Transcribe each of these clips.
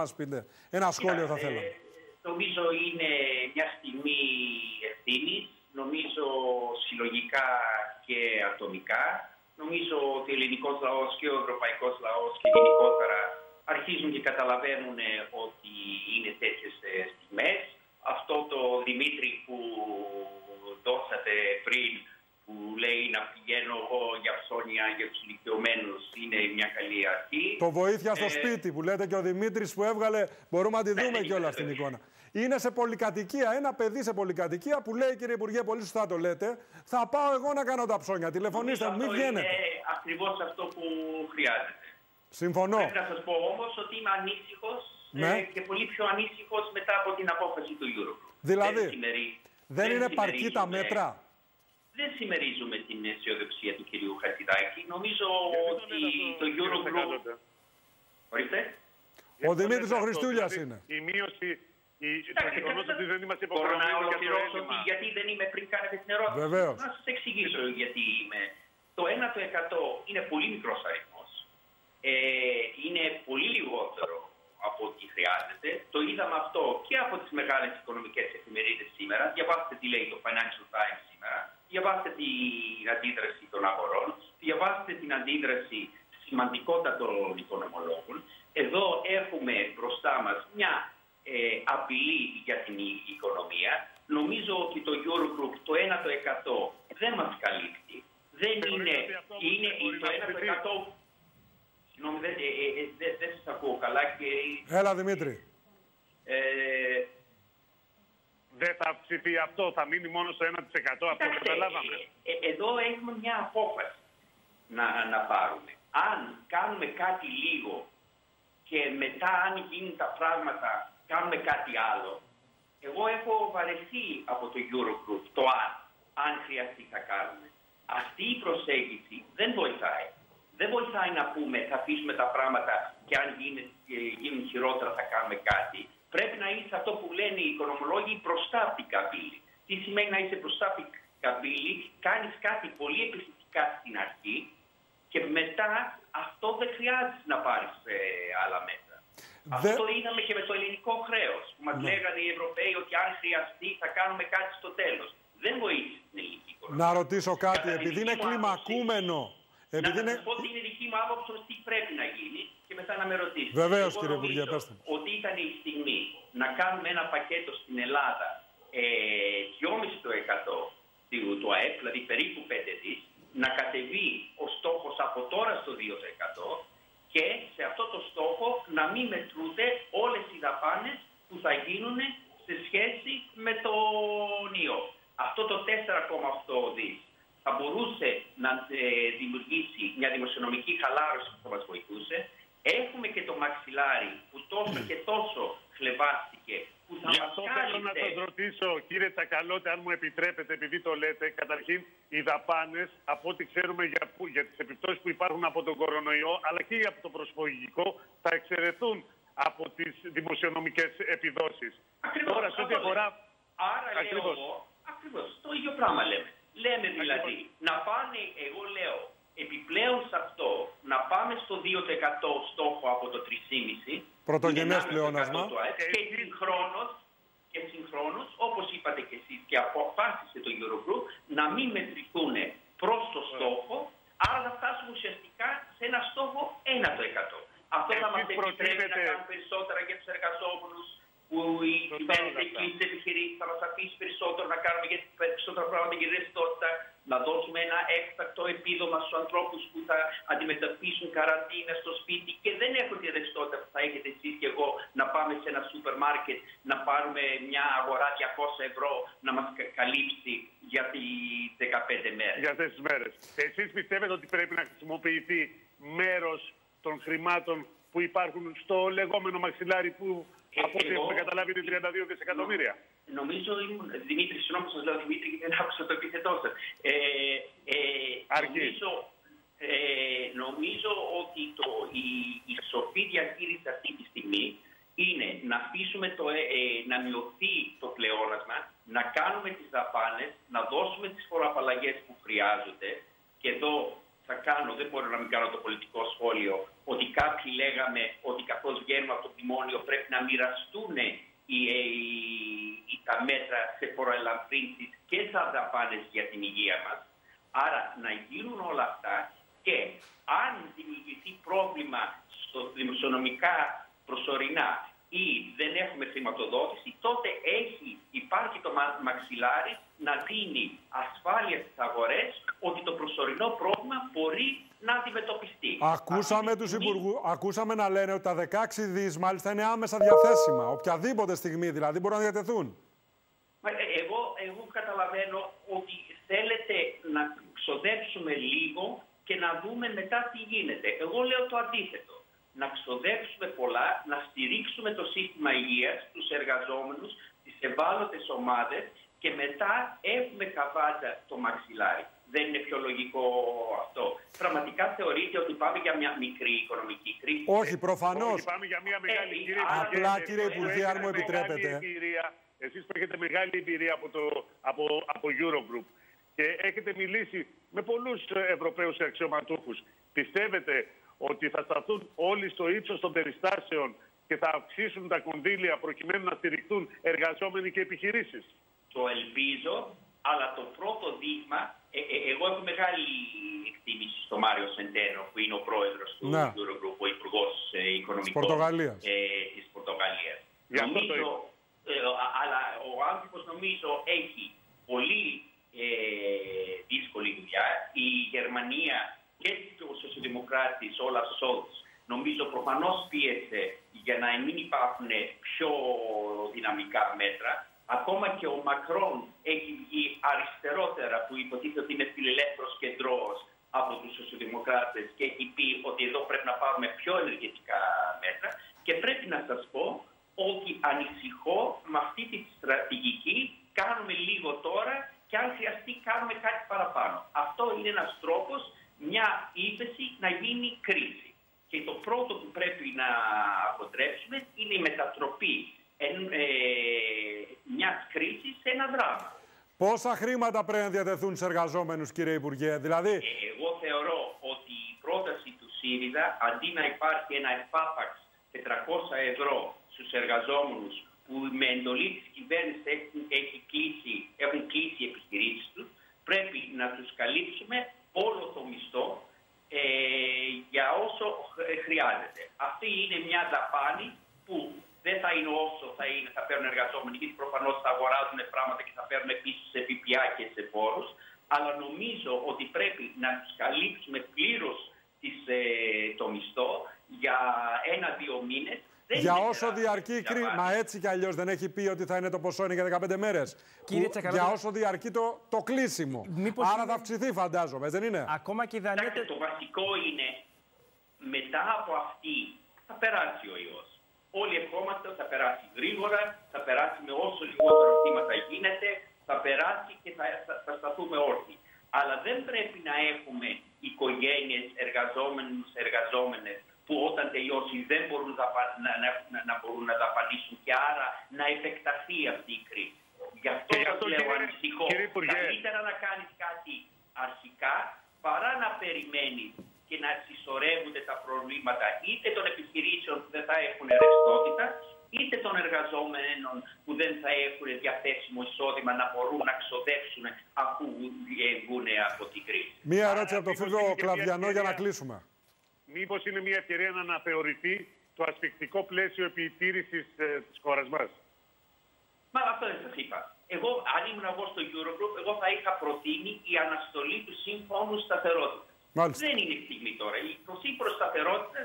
μας πείτε. Ένα σχόλιο θα Ε, θέλαμε. Νομίζω είναι μια στιγμή ευθύνης. Νομίζω συλλογικά και ατομικά. Νομίζω ότι ο ελληνικός λαός και ο ευρωπαϊκός λαός και γενικότερα αρχίζουν και καταλαβαίνουν ε, ότι είναι τέτοιες στιγμές. Αυτό το Δημήτρη που δώσατε πριν που λέει να πηγαίνω εγώ για ψώνια για τους ηλικιωμένους είναι μια καλή αρχή. Το βοήθεια στο Ε, σπίτι που λέτε και ο Δημήτρης που έβγαλε, μπορούμε να τη δούμε ναι, κιόλας ναι, στην ναι. εικόνα. Είναι σε πολυκατοικία, ένα παιδί σε πολυκατοικία που λέει, κύριε Υπουργέ, πολύ σωστά το λέτε, θα πάω εγώ να κάνω τα ψώνια. Τηλεφωνήστε, Νομίζω μην αυτό βγαίνετε. Είναι ακριβώς αυτό που χρειάζεται. Συμφωνώ. Πρέπει να σας πω όμως ότι είμαι ανήσυχος Ναι. ε, και πολύ πιο ανήσυχος μετά από την απόφαση του Eurogroup. Δηλαδή, δεν, συμμερί- Δεν είναι επαρκή τα συμμερίζουμε- μέτρα. Δεν συμμερίζουμε την αισιοδοξία του κυρίου Χατζηδάκη. Νομίζω ότι το Eurogroup... Ορίστε. Ο Δημήτρης ο Χριστούλιας είναι. Η μείωση, η, το Εντάξει, γεγονός καταρχάς, ότι δεν είμαστε Μπορώ να υποχρεωμένοι για το ολοκληρώσω έλλειμμα. ότι γιατί δεν είμαι πριν κάνετε την ερώτηση. Βεβαίως. Να σας εξηγήσω γιατί είμαι. Το 1% είναι πολύ μικρός αριθμός. Ε, είναι πολύ λιγότερο από ό,τι χρειάζεται. Το είδαμε αυτό και από τις μεγάλες οικονομικές εφημερίδες σήμερα. Διαβάστε τι λέει το Financial Times σήμερα. Διαβάστε την αντίδραση των αγορών. Διαβάστε την αντίδραση σημαντικότατων οικονομολόγων. Εδώ έχουμε μπροστά μας μια ε, απειλή για την η- οικονομία. Νομίζω ότι το Eurogroup το 1% δεν μας καλύπτει. Δεν Θεωρείτε είναι, ότι αυτό είναι μπορεί το να αυξηθεί; 1%. Συγγνώμη, δεν, ε, ε, ε, δεν, δεν σας ακούω καλά και... Έλα, Δημήτρη. Ε, Δεν θα αυξηθεί αυτό, θα μείνει μόνο στο 1%. Αυτό Κοιτάξτε, καταλάβαμε. ε, ε, εδώ έχουμε μια απόφαση να, να πάρουμε. Αν κάνουμε κάτι λίγο και μετά αν γίνουν τα πράγματα κάνουμε κάτι άλλο, εγώ έχω βαρεθεί από το Eurogroup το αν, αν χρειαστεί θα κάνουμε. Αυτή η προσέγγιση δεν βοηθάει. Δεν βοηθάει να πούμε θα αφήσουμε τα πράγματα και αν γίνουν, ε, γίνουν χειρότερα θα κάνουμε κάτι. Πρέπει να είσαι αυτό που λένε οι οικονομολόγοι μπροστά από την καμπύλη. Τι σημαίνει να είσαι μπροστά από την καμπύλη, κάνεις κάτι πολύ επιθετικά στην αρχή και μετά αυτό δεν χρειάζεται να πάρεις ε, άλλα μέτρα. Δεν- Αυτό είδαμε και με το ελληνικό χρέος που μας λέγανε οι Ευρωπαίοι ότι αν χρειαστεί θα κάνουμε κάτι στο τέλος. Δεν βοήθησε την ελληνική οικονομία. Να ρωτήσω κάτι, Κατά τη επειδή δική είναι μου άποψη, κλιμακούμενο. Επειδή να είναι... σας πω την δική μου άποψη ως τι πρέπει να γίνει και μετά να με ρωτήσετε. Βεβαίως, Εγώ κύριε νομίζω Υπουργέ, πέστε μου. Ότι ήταν η στιγμή να κάνουμε ένα πακέτο στην Ελλάδα ε, 2,5% του, του ΑΕΠ, δηλαδή περίπου 5 δις, να κατεβεί ο στόχος από τώρα στο 2% και σε αυτό το στόχο να μην μετρούνται όλες οι δαπάνες που θα γίνουν σε σχέση με τον ιό. Αυτό το 4,8 δις θα μπορούσε να ε, δημιουργήσει μια δημοσιονομική χαλάρωση που θα μας βοηθούσε. Έχουμε και το μαξιλάρι που τόσο και τόσο χλεβάστηκε που θα Γι' μας αυτό θέλω να κάλυπτε. σας ρωτήσω, κύριε Τσακαλώτη, αν μου επιτρέπετε, επειδή το λέτε, καταρχήν οι δαπάνες, από ό,τι ξέρουμε για, που, για τις επιπτώσεις που υπάρχουν από τον κορονοϊό, αλλά και από το προσφυγικό, θα εξαιρεθούν από τις δημοσιονομικές επιδόσεις. Ακριβώς, Τώρα, σε ό,τι αυτό αφορά... λέω. Άρα Ακριβώς. λέω εγώ, ακριβώς, το ίδιο πράγμα λέμε. Λέμε δηλαδή, να πάνε, εγώ λέω, επιπλέον σε αυτό, να πάμε στο 2% στόχο από το 3,5%. Πρωτογενές είναι 1,5% πλεόνασμα. του ΑΕΠ, Και συγχρόνως, και συγχρόνως, όπως είπατε και εσείς και αποφάσισε το Eurogroup, να μην μετρηθούν προς το στόχο, άρα θα φτάσουμε ουσιαστικά σε ένα στόχο 1%. Αυτό θα Εσείς μας επιτρέπει να προτείνετε- κάνουμε περισσότερα για τους εργαζόμενους, που η Σωστά κυβέρνηση όλα αυτά. εκεί τις επιχειρήσεις θα μας αφήσει περισσότερο να κάνουμε για περισσότερα πράγματα για τη ρευστότητα, να δώσουμε ένα έκτακτο επίδομα στους ανθρώπους που θα αντιμετωπίσουν καραντίνα στο σπίτι και δεν έχουν τη ρευστότητα που θα έχετε εσείς και εγώ να πάμε σε ένα σούπερ μάρκετ να πάρουμε μια αγορά 200 ευρώ να μας καλύψει για τις 15 μέρες. για αυτές τις μέρες. Εσείς πιστεύετε ότι πρέπει να χρησιμοποιηθεί μέρος των χρημάτων που υπάρχουν στο λεγόμενο μαξιλάρι που Ε, από ό,τι εγώ- έχουμε καταλάβει είναι 32 δισεκατομμύρια; Νομίζω ήμουν. Δημήτρη, συγγνώμη που σας λέω Δημήτρη, γιατί δεν άκουσα το επίθετό σας. Ε, ε, Αρκεί. νομίζω, ε, νομίζω ότι το, η, η σοφή διαχείριση αυτή τη στιγμή είναι να αφήσουμε το, ε, ε, να μειωθεί το πλεόνασμα, να κάνουμε τις δαπάνες, να δώσουμε τις φοροαπαλλαγές που χρειάζονται και εδώ θα κάνω, δεν μπορώ να μην κάνω το πολιτικό σχόλιο, ότι κάποιοι λέγαμε ότι καθώς βγαίνουμε από το μνημόνιο πρέπει να μοιραστούν οι, οι, τα μέτρα σε προελαφρύνσεις και σαν δαπάνες για την υγεία μας. Άρα να γίνουν όλα αυτά και αν δημιουργηθεί πρόβλημα στο δημοσιονομικά προσωρινά ή δεν έχουμε χρηματοδότηση, τότε έχει, υπάρχει το μαξιλάρι να δίνει ασφάλεια στις αγορές ότι το προσωρινό πρόβλημα μπορεί να αντιμετωπιστεί. Ακούσαμε τους υπουργού, ακούσαμε να λένε ότι τα 16 δις μάλιστα είναι άμεσα διαθέσιμα. Οποιαδήποτε στιγμή δηλαδή μπορούν να διατεθούν. Ε, εγώ, εγώ καταλαβαίνω ότι θέλετε να ξοδέψουμε λίγο και να δούμε μετά τι γίνεται. Εγώ λέω το αντίθετο. Να ξοδέψουμε πολλά, να στηρίξουμε το σύστημα υγείας, τους εργαζόμενους, τις ευάλωτες ομάδες και μετά έχουμε καβάτσα το μαξιλάρι. Δεν είναι πιο λογικό αυτό. Πραγματικά θεωρείτε ότι πάμε για μια μικρή οικονομική κρίση. Όχι, προφανώς. πάμε για μια μεγάλη ε, κύριε Απλά, κύριε Υπουργέ, αν μου επιτρέπετε. Εσείς που έχετε μεγάλη εμπειρία από, το, από, από Eurogroup και έχετε μιλήσει με πολλούς Ευρωπαίους αξιωματούχους, πιστεύετε ότι θα σταθούν όλοι στο ύψος των περιστάσεων και θα αυξήσουν τα κονδύλια προκειμένου να στηριχτούν εργαζόμενοι και επιχειρήσεις; Το ελπίζω, αλλά το πρώτο δείγμα, ε, ε, εγώ έχω μεγάλη εκτίμηση στο Μάριο Σεντένο, που είναι ο πρόεδρος του ναι. Eurogroup, ο υπουργός ε, οικονομικών της Πορτογαλίας. Νομίζω, ε, αλλά ο άνθρωπος νομίζω έχει πολύ ε, δύσκολη δουλειά. Η Γερμανία και ο σοσιαλδημοκράτη Όλα Σόλτς νομίζω προφανώς πίεσε για να μην υπάρχουν πιο δυναμικά μέτρα. Ακόμα και ο Μακρόν έχει βγει αριστερότερα που υποτίθεται ότι είναι φιλελεύθερος κεντρό από τους σοσιαλδημοκράτες και έχει πει ότι εδώ πρέπει να πάρουμε πιο ενεργετικά μέτρα. Και πρέπει να σας πω ότι ανησυχώ με αυτή τη στρατηγική κάνουμε λίγο τώρα και αν χρειαστεί κάνουμε κάτι παραπάνω. Αυτό είναι ένας τρόπος μια ύφεση να γίνει κρίση. Και το πρώτο που πρέπει να αποτρέψουμε είναι η μετατροπή εν, ε, μιας κρίσης σε ένα δράμα. Πόσα χρήματα πρέπει να διατεθούν σε εργαζόμενους, κύριε Υπουργέ, δηλαδή... Ε, εγώ θεωρώ ότι η πρόταση του ΣΥΡΙΖΑ, αντί να υπάρχει ένα εφάπαξ 400 ευρώ στους εργαζόμενους που με εντολή της κυβέρνησης έχουν, έχει κλείσει, έχουν κλείσει οι επιχειρήσεις τους, πρέπει να τους καλύψουμε όλο το μισθό ε, για όσο χρειάζεται. Αυτή είναι μια δαπάνη που δεν θα είναι όσο θα, είναι, θα παίρνουν εργαζόμενοι, γιατί προφανώς θα αγοράζουν πράγματα και θα παίρνουν επίσης σε ΦΠΑ και σε φόρου. Αλλά νομίζω ότι πρέπει να τους καλύψουμε πλήρως ε, το μισθό για ένα-δύο μήνες για όσο διαρκεί η κρίση. Μας έτσι κι αλλιώς δεν έχει πει ότι θα είναι το ποσό είναι για 15 μέρες. Για όσο διαρκεί το, το κλείσιμο. Μήπως Άρα είναι... θα αυξηθεί, φαντάζομαι, δεν είναι; Ακόμα και η Δανία. Το βασικό είναι μετά από αυτή θα περάσει ο ιός. Όλοι ευχόμαστε ότι θα περάσει γρήγορα, θα περάσει με όσο λιγότερο θύματα γίνεται, θα περάσει και θα, θα, θα σταθούμε όρθιοι. Αλλά δεν πρέπει να έχουμε οικογένειες, εργαζόμενους, εργαζόμενες που όταν τελειώσει δεν μπορούν να, να, να, να μπορούν να δαπανίσουν και άρα να επεκταθεί αυτή η κρίση. Γι' αυτό σας λέω ανησυχώ. Καλύτερα να κάνεις κάτι αρχικά παρά να περιμένεις και να συσσωρεύονται τα προβλήματα είτε των επιχειρήσεων που δεν θα έχουν ρευστότητα, είτε των εργαζόμενων που δεν θα έχουν διαθέσιμο εισόδημα να μπορούν να ξοδέψουν αφού βγουν από την κρίση. Μία ερώτηση από τον φίλο Κλαβιανό για να κλείσουμε μήπως είναι μια ευκαιρία να αναθεωρηθεί το ασφικτικό πλαίσιο επιτήρησης ε, της χώρας μας; Μα αυτό δεν σας είπα. Εγώ, αν ήμουν εγώ στο Eurogroup, εγώ θα είχα προτείνει η αναστολή του σύμφωνου σταθερότητας. Δεν είναι η στιγμή τώρα. Το σύμφωνο σταθερότητα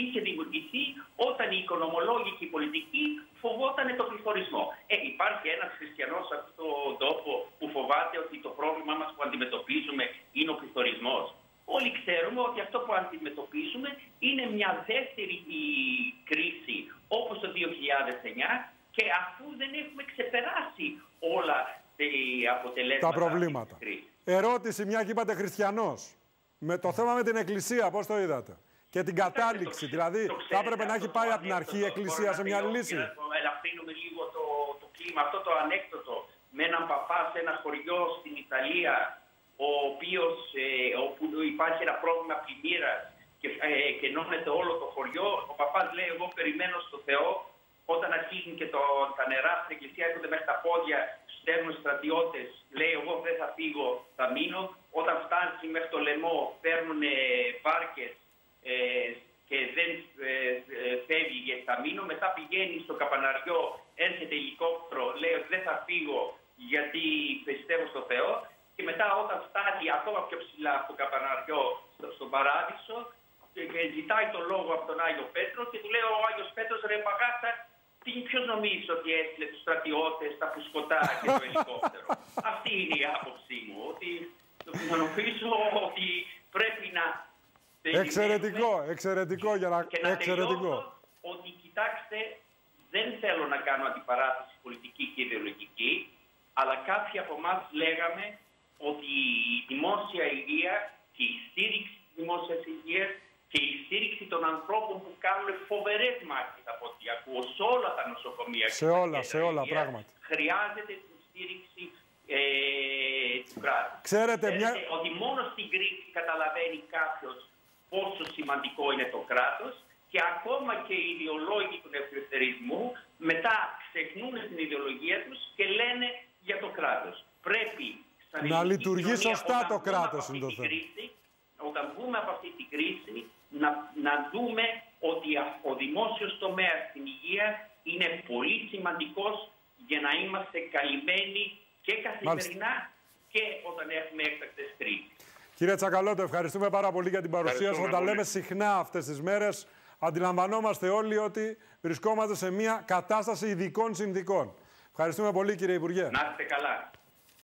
είχε δημιουργηθεί όταν οι οικονομολόγοι και οι πολιτικοί φοβόταν τον πληθωρισμό. Ε, υπάρχει ένας χριστιανός σε αυτόν τον τόπο που φοβάται ότι το πρόβλημα μας που αντιμετωπίζουμε είναι ο πληθωρισμός. Όλοι ξέρουμε ότι αυτό που αντιμετωπίζουμε είναι μια δεύτερη κρίση όπως το 2009 και αφού δεν έχουμε ξεπεράσει όλα τα αποτελέσματα τα προβλήματα. Ερώτηση, μια και είπατε χριστιανός. Με το θέμα με την Εκκλησία, πώς το είδατε; Και την κατάληξη, δηλαδή θα έπρεπε να έχει πάει από την αρχή η Εκκλησία σε μια λύση. Ελαφρύνουμε λίγο το, το κλίμα, αυτό το ανέκδοτο με έναν παπά σε ένα χωριό στην Ιταλία ο οποίος, ε, όπου υπάρχει ένα πρόβλημα πλημμύρας και ε, κενώνεται όλο το χωριό. Ο παπάς λέει εγώ περιμένω στο Θεό όταν αρχίζουν και το, τα νερά στην εκκλησία έρχονται μέχρι τα πόδια, στέλνουν στρατιώτες, λέει εγώ δεν θα φύγω, θα μείνω. Όταν φτάνει μέχρι το λαιμό, παίρνουν βάρκες ε, και δεν ε, ε, φεύγει και θα μείνω. Μετά πηγαίνει στο καπαναριό, έρχεται ελικόπτερο, λέει ότι δεν θα φύγω γιατί πιστεύω στο Θεό. Και μετά όταν φτάνει ακόμα πιο ψηλά από το καπαναριό στον παράδεισο, και, ζητάει το λόγο από τον Άγιο Πέτρο και του λέει ο Άγιος Πέτρος ρε Παγάτα, τι, ποιος νομίζεις ότι έστειλε τους στρατιώτες, τα φουσκωτά και το ελικόπτερο. Αυτή είναι η άποψή μου, ότι νομίζω ότι πρέπει να... Εξαιρετικό, εξαιρετικό για να... Και να εξαιρετικό. ότι κοιτάξτε, δεν θέλω να κάνω αντιπαράθεση πολιτική και ιδεολογική, αλλά κάποιοι από εμάς λέγαμε ότι η δημόσια υγεία και η στήριξη της δημόσιας υγείας και η στήριξη των ανθρώπων που κάνουν φοβερές μάχες από ό,τι ακούω σε όλα τα νοσοκομεία σε όλα, σε όλα πράγματι. Χρειάζεται τη στήριξη ε, του κράτου. Ξέρετε, μια... ότι μόνο στην κρίση καταλαβαίνει κάποιος πόσο σημαντικό είναι το κράτος και ακόμα και οι ιδεολόγοι του ελευθερισμού μετά ξεχνούν την ιδεολογία τους και λένε για το κράτος. Πρέπει να λειτουργεί σωστά το κράτος είναι το θέμα. Όταν βγούμε από αυτή την κρίση, να, να δούμε ότι ο δημόσιος τομέας στην υγεία είναι πολύ σημαντικός για να είμαστε καλυμμένοι και καθημερινά και όταν έχουμε έκτακτες κρίσεις. Κύριε Τσακαλώτο, ευχαριστούμε πάρα πολύ για την παρουσία σας. Όταν λέμε συχνά αυτές τις μέρες, αντιλαμβανόμαστε όλοι ότι βρισκόμαστε σε μια κατάσταση ειδικών συνδικών. Ευχαριστούμε πολύ κύριε Υπουργέ. Να είστε καλά.